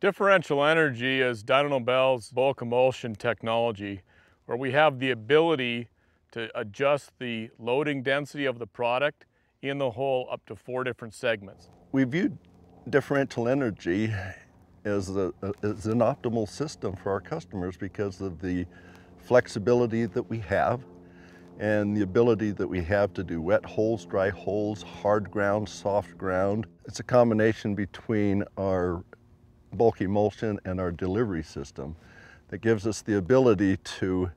Differential energy is Dyno Nobel's bulk emulsion technology where we have the ability to adjust the loading density of the product in the hole up to four different segments. We viewed differential energy as, a, as an optimal system for our customers because of the flexibility that we have and the ability that we have to do wet holes, dry holes, hard ground, soft ground. It's a combination between our bulk emulsion and our delivery system that gives us the ability to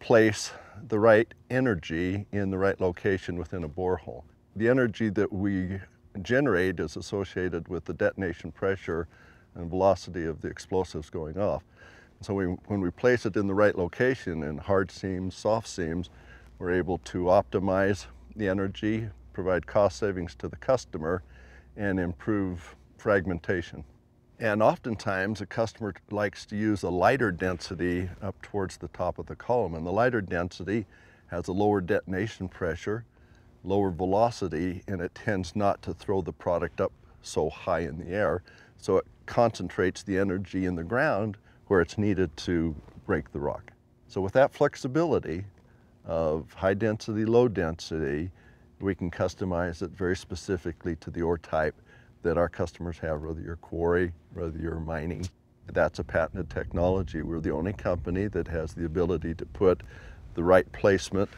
place the right energy in the right location within a borehole. The energy that we generate is associated with the detonation pressure and velocity of the explosives going off. So we, when we place it in the right location in hard seams, soft seams, we're able to optimize the energy, provide cost savings to the customer, and improve fragmentation. And oftentimes a customer likes to use a lighter density up towards the top of the column. And the lighter density has a lower detonation pressure, lower velocity, and it tends not to throw the product up so high in the air. So it concentrates the energy in the ground where it's needed to break the rock. So with that flexibility of high density, low density, we can customize it very specifically to the ore type that our customers have, whether you're quarry, whether you're mining. That's a patented technology. We're the only company that has the ability to put the right placement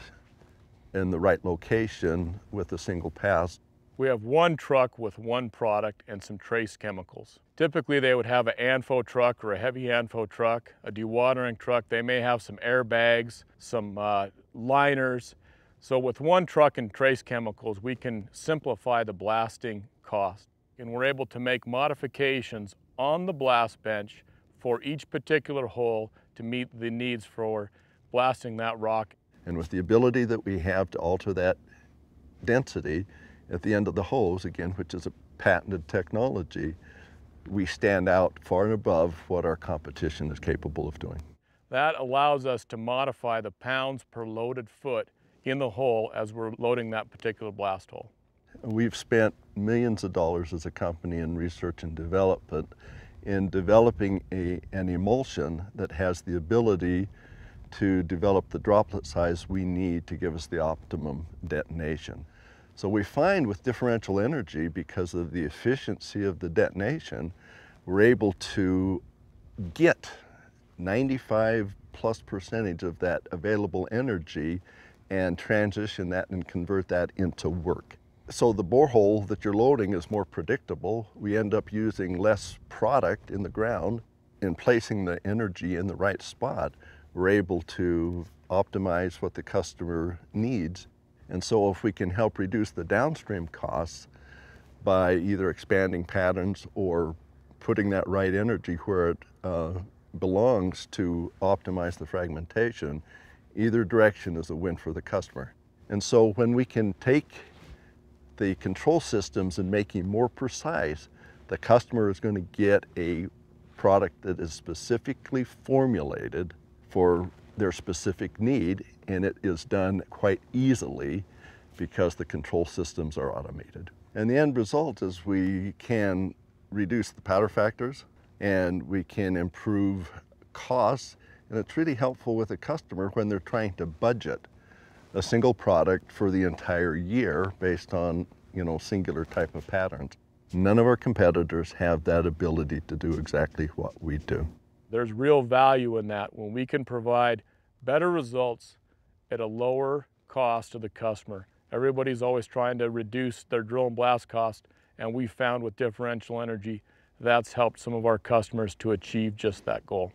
in the right location with a single pass we have one truck with one product and some trace chemicals. Typically they would have an ANFO truck or a heavy ANFO truck, a dewatering truck. They may have some airbags, some uh, liners. So with one truck and trace chemicals, we can simplify the blasting cost. And we're able to make modifications on the blast bench for each particular hole to meet the needs for blasting that rock. And with the ability that we have to alter that density, at the end of the hose, again, which is a patented technology, we stand out far and above what our competition is capable of doing. That allows us to modify the pounds per loaded foot in the hole as we're loading that particular blast hole. We've spent millions of dollars as a company in research and development in developing a, an emulsion that has the ability to develop the droplet size we need to give us the optimum detonation. So we find with differential energy, because of the efficiency of the detonation, we're able to get 95 plus percentage of that available energy and transition that and convert that into work. So the borehole that you're loading is more predictable. We end up using less product in the ground. In placing the energy in the right spot, we're able to optimize what the customer needs and so if we can help reduce the downstream costs by either expanding patterns or putting that right energy where it uh, belongs to optimize the fragmentation, either direction is a win for the customer. And so when we can take the control systems and making more precise, the customer is going to get a product that is specifically formulated for their specific need and it is done quite easily because the control systems are automated. And the end result is we can reduce the powder factors and we can improve costs and it's really helpful with a customer when they're trying to budget a single product for the entire year based on you know singular type of patterns. None of our competitors have that ability to do exactly what we do. There's real value in that when we can provide better results at a lower cost to the customer. Everybody's always trying to reduce their drill and blast cost, and we found with differential energy, that's helped some of our customers to achieve just that goal.